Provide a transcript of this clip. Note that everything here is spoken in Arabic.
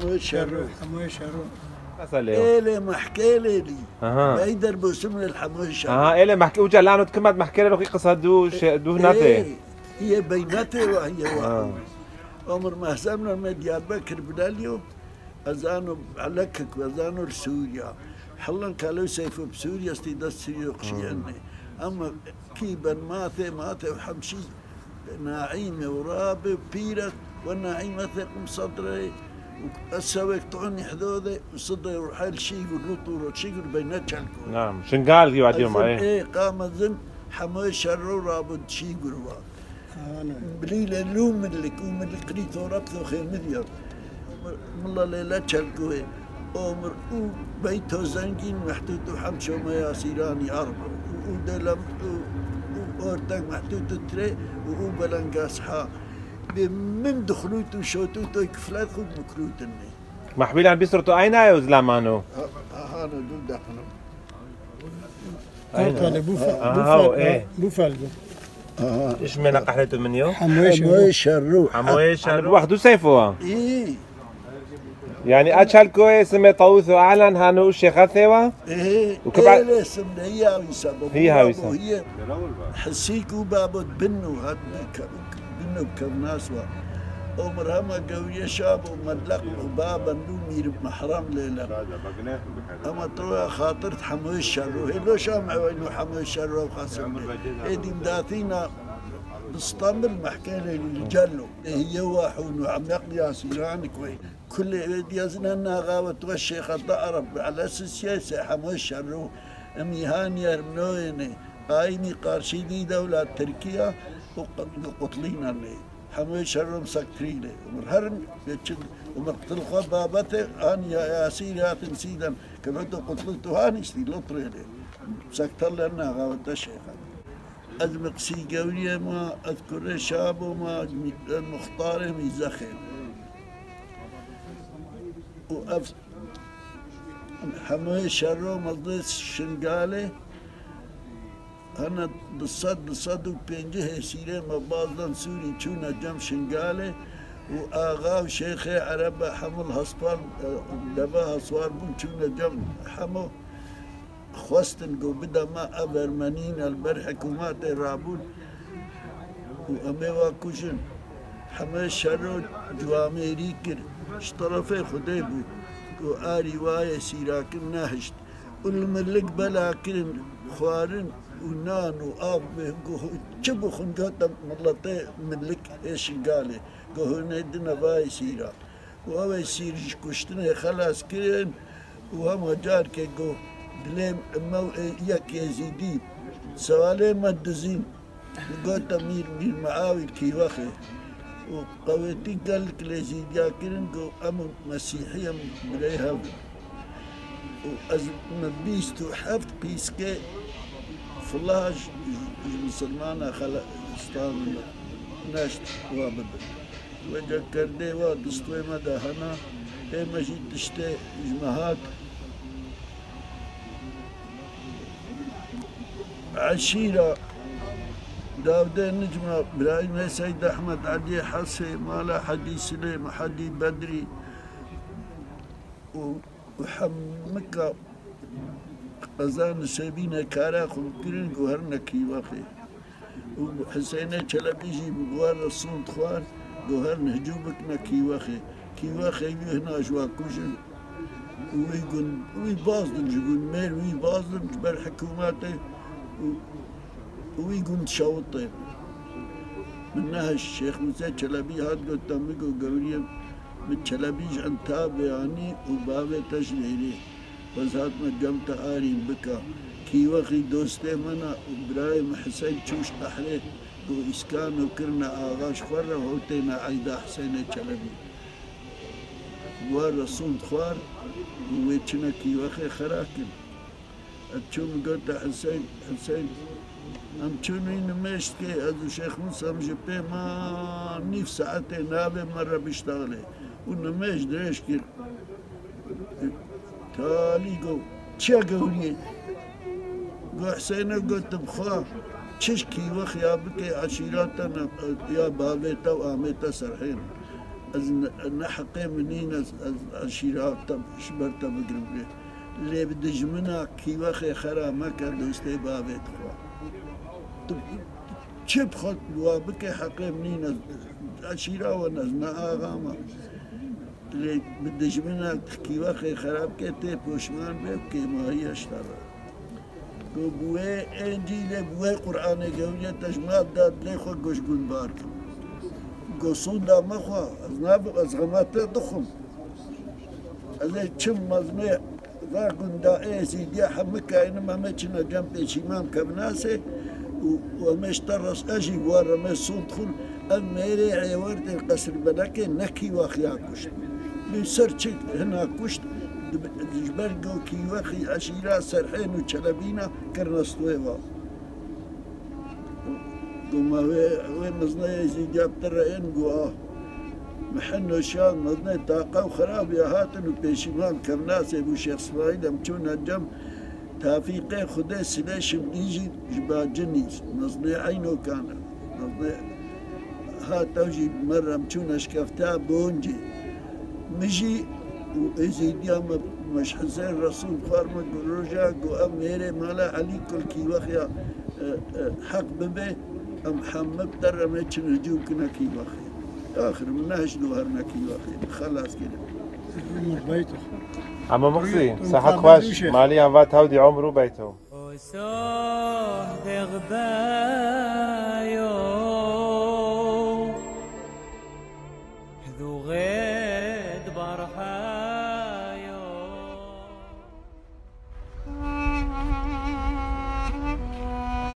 حموي شرو حموي شرو مسألة إلي محكي لي أها. بيدر بوسم الحموي شرو أها إلي محكي. وجا لانو كمت محكي له قصة دو ش- دو هناتي. إيه، هي بيناتي وهي واحد. آه. عمر ما هزمنا من ديار بكر بلاليو أزانو علكك وأزانو لسوريا حلن كانوا يسيفوا بسوريا استيدا سوريا قشياني أما كيبا ماثي ماثي وحمشي ناعيمة ورابي وبيرة والناعيمة ثق مصدري السويك طعني حدودي وصدري وحال شي يقول طول شي يقول بينات شالكو نعم. شنقال دي وعديهم أزن عليه. إيه قام زن حماي شرو رابط شي يقول أنا بليلة لوم لك ومن القريت وربط خير مليار والله ليلة شلكوه عمر أو بيتو زنجين محطوط وحمشو ما ياسيراني أربع ودلم وأورتك محطوط تري وهو بلنقاس حا من دخلوت وشوتوتو كفلات خود مكروتني محبيل عم بيسرطوا عينا يا زلمانو هانا دو دخلوا طالع بوفا آه، بوفا إيه. بوفا إيش من قحلته منيو؟ حموي شرو حماي شرو حمويش واخدوا سيفوا إيه. يعني اتشالكو سمي طاووث واعلن هانو الشيخ ثيوا إيه. وكبع- إيه من هي هاويسا هي هاويسا. هي حسيكو بابد بنو هاد بنو كناسوا عمر هما قوية شاب ومدلق وبابا نومي محرم ليلة. أما طوى خاطر حموي الشر وهي لو شامع وينو حموي الشر وخاصم ايدي مداثينا بسطنبل محكي الجلو هي واحد وعم يقضي ياسيران كوي كل يزنا انها غاوت والشيخ الضعرب على أساس ياسي حموي الشر امي هاني ارمنويني قايمي قارشيدي دولة تركيا. وقتلين اللي حموي شر مسكتريني ومرهرن يتشد ومقتل خو بابته اني يا ياسين يا تنسيدا كبعدو قتلتو هاني ستي لطريني مسكتر لنا غاوت الشيخ أزمق سيقاوية ما أذكر شاب وما مختار ميزخن وأف حماية شرو مضيس ana sad sad u penci hesire mabazdan Suri çuna cam şingale و آغا و شیخ عرب حمل هسپان لبا هسوار بون چون جم حمو خواستن گو بدا ما ابرمنین البر حکومات رابون و امی واکوشن همه شر و جوامیری کر. شطرف خدای بود و آری وای سیراکن نهشت. الملک بلا کرن خوارن. ونان وآب تشبو خنجوتا ملطي ملك إيش قالي قهو ندنا باي سيرا وهو يسير كشتنا خلاص كرن وهم جار كي قو دليم مو يك يزيدي سوالي مدزين قلت مير مير معاوي كي وخي وقويتي قال لك ليزيد ياكلن قو أم مسيحية بليها وأز مبيستو حفت بيسكي فلاج مسلمان خلقستان نشت وابد وجه کرده و دستوی ما دهنا ایمشی دشته اجمهات عشيرة داودين نجمة إبراهيم سيد أحمد علي حسي مالا حدي سليم حدي بدري وحمكة قزان سبینه کارا خوب کرن گوهر نکی وقی و حسینه چلا بیجی بگوار رسون خوار گوهر نهجوبک نکی وقی کی وقی یه ناجوا کشن وی گون وی بازدن جی جگون میر، وی بازدن جی بر حکومت. وی گون شوطه من نهش شیخ موسی چلبی هات گفتم بگو گوریم من چلبیش جی انتاب یعنی و باب تشریری وزارت مقام تآري بك كي وخي دوستي منا إبراهيم حسين چوش أحري بو إسكان وكرنا آغاش خورا وهوتينا عيدا حسين چلبي ورسون خوار ويتشنا كي وخي خراكن أتشون قلت حسين حسين ام چونی نمیشت که از شیخ موسی هم جپه ما نیف ساعت ناله مره بشتغله و نمیش درش کرد تالی گو چه گوری گو حسین گو تبخوا چش کی وقت یا بکی عشیراتا یا بابیتا و آمیتا سرحین. از نحقی منین از عشیراتا شبرتا بگرم بید لیب دجمنا کی وقت خرا مکر دوست بابیت خوا چه بخواد بوا بکی حقی منین از عشیرا و نزنا آغاما. دشمن کیوا خراب کته پشمان به که ماهی اشتبا تو بوه انجیل بوه قرآن گویه تشمات داد لی خود گوشگون بار کن. گسون دام خوا از ناب از غمات دخم. لی چم مزمه را گندا ایسی دیا همه کائن همه چنا جنب پیشیمام کبناسه ومش ترس اجي ورا ما صوت خل ام ميري عيورت القصر بلاكي نكي واخيا كشت بسرچك هنا كشت جبال جو كي واخي عشيرا سرحين وشلبينا كرنستويوا قوما وي مزناي زي جاب ترين قوا محنو شان مزناي طاقة وخراب يا هاتن وبيشمان كرناس ابو شيخ اسماعيل امچون الجم تافيقي خدي سلاش بيجي جبا جنيس مزناي عينو كان مزناي هاتوجي مرة امچون اشكفتا بونجي مجي وإذا ديام مش حسين رسول فارما رجع قو أم ميري مالا علي كل كي وخيا حق ببي أم حمد در ما نجوم كنا كي وخيا آخر من نهج دوهرنا كي وخيا خلاص كده عم مخزي صحة طريق خوش. شيخ. مالي عم فات هودي عمره بيته